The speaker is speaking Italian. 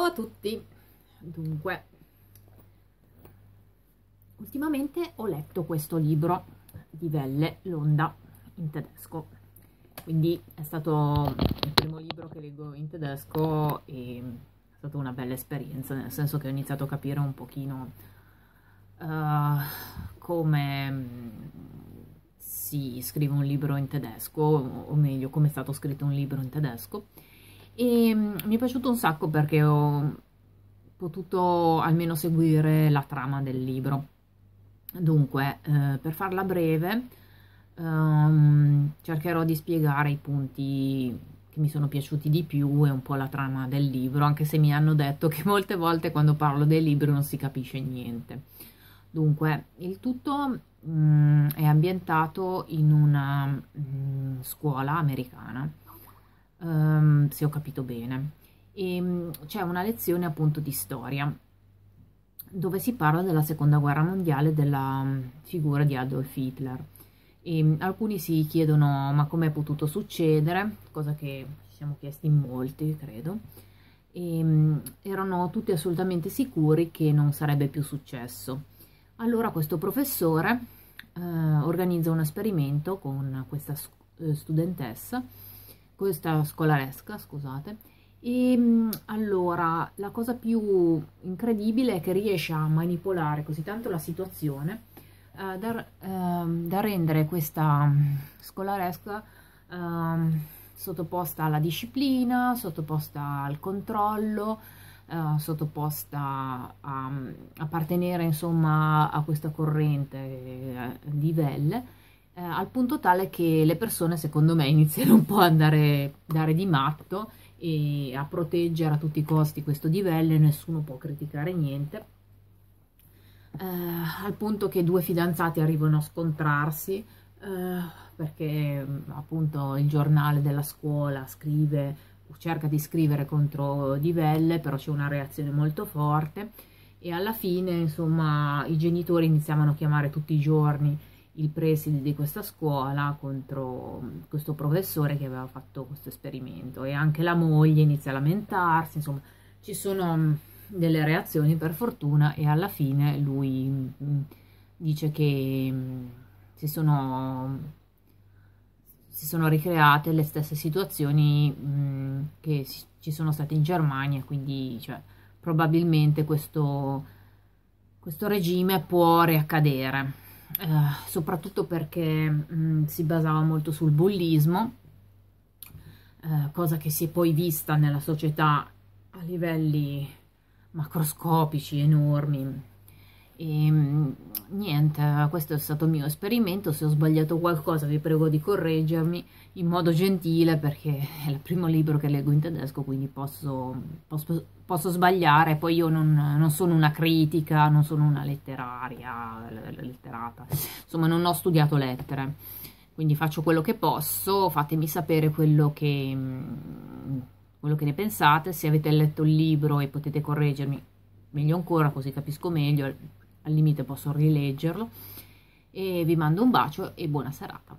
a tutti, dunque, ultimamente ho letto questo libro di Velle Londa in tedesco, quindi è stato il primo libro che leggo in tedesco e è stata una bella esperienza, nel senso che ho iniziato a capire un pochino uh, come si scrive un libro in tedesco, o meglio, come è stato scritto un libro in tedesco, e mm, mi è piaciuto un sacco perché ho potuto almeno seguire la trama del libro. Dunque, eh, per farla breve, um, cercherò di spiegare i punti che mi sono piaciuti di più e un po' la trama del libro, anche se mi hanno detto che molte volte quando parlo del libro non si capisce niente. Dunque, il tutto mh, mm, è ambientato in una mh, mm, scuola americana um, se ho capito bene. E um, c'è una lezione appunto di storia dove si parla della seconda guerra mondiale della um, figura di Adolf Hitler. E, alcuni si chiedono ma com'è potuto succedere, cosa che ci siamo chiesti in molti, credo. E, erano tutti assolutamente sicuri che non sarebbe più successo. Allora questo professore eh, organizza un esperimento con questa eh, studentessa questa scolaresca, scusate, e mm, allora la cosa più incredibile è che riesce a manipolare così tanto la situazione eh, da, eh, da, rendere questa mm, scolaresca eh, sottoposta alla disciplina, sottoposta al controllo, eh, sottoposta a, mm, appartenere insomma a questa corrente eh, di Velle eh, al punto tale che le persone secondo me iniziano un po' a andare, andare di matto e a proteggere a tutti i costi questo livello e nessuno può criticare niente. Eh, al punto che due fidanzati arrivano a scontrarsi eh, perché appunto il giornale della scuola scrive cerca di scrivere contro Di Velle però c'è una reazione molto forte e alla fine insomma i genitori iniziavano a chiamare tutti i giorni il preside di questa scuola contro questo professore che aveva fatto questo esperimento. E anche la moglie inizia a lamentarsi, insomma ci sono mm, delle reazioni per fortuna e alla fine lui mm, dice che mm, si sono, si sono ricreate le stesse situazioni che ci sono state in Germania, quindi cioè, probabilmente questo, questo regime può riaccadere eh, soprattutto perché mh, mm, si basava molto sul bullismo, eh, cosa che si è poi vista nella società a livelli macroscopici enormi. E mm, niente, questo è stato il mio esperimento, se ho sbagliato qualcosa vi prego di correggermi in modo gentile perché è il primo libro che leggo in tedesco, quindi posso, posso, posso sbagliare, poi io non, non, sono una critica, non sono una letteraria, letterata, insomma non ho studiato lettere, quindi faccio quello che posso, fatemi sapere quello che, quello che ne pensate, se avete letto il libro e potete correggermi meglio ancora così capisco meglio, al limite posso rileggerlo e vi mando un bacio e buona serata.